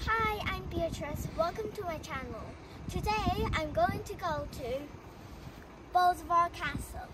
Hi, I'm Beatrice. Welcome to my channel. Today I'm going to go to Bolivar Castle.